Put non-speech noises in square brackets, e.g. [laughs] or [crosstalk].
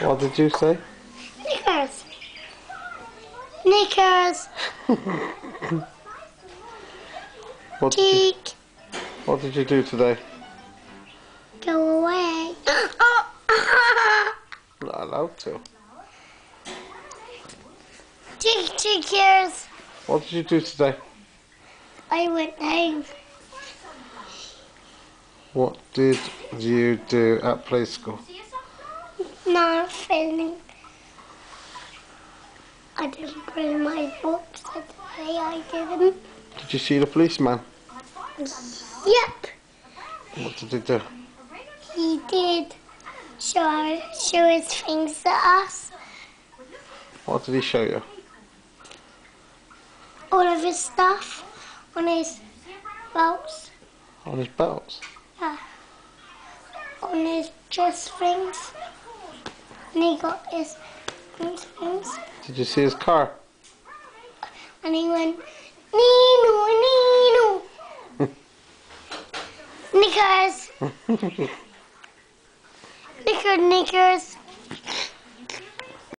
What did you say? Knickers. Knickers. [laughs] What did you, what did you do today? Go away. [laughs] Not allowed to. Cheek, cheekers. What did you do today? I went home. What did you do at play school? Not feeling. I didn't bring my books today. I didn't. Did you see the policeman? Yep. What did he do? He did show, show his things to us. What did he show you? All of his stuff on his belts. On his belts. Yeah. On his dress things. He got his things. Did you see his car? And he went, Nino, Nino. [laughs] Knickers. [laughs] Knicker, knickers.